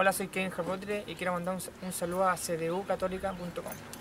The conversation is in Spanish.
Hola, soy Kevin Japotre y quiero mandar un, un saludo a cducatólica.com.